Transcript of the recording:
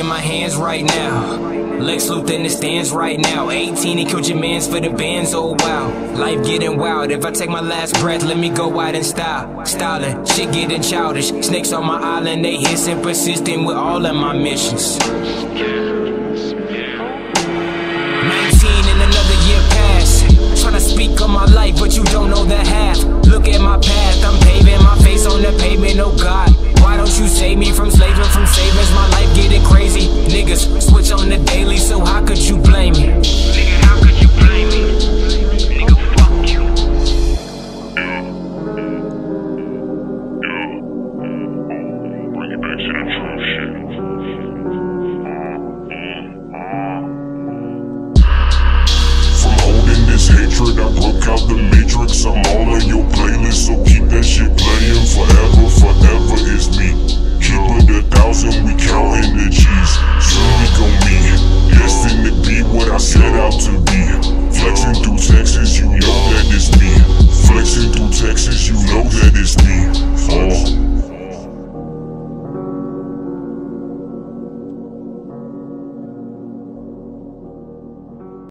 in my hands right now. Lex Luthor in the stands right now. 18, he killed your mans for the bands, oh wow. Life getting wild. If I take my last breath, let me go out in style. Styling, shit getting childish. Snakes on my island, they hissing, persistent with all of my missions. Hatred, I broke out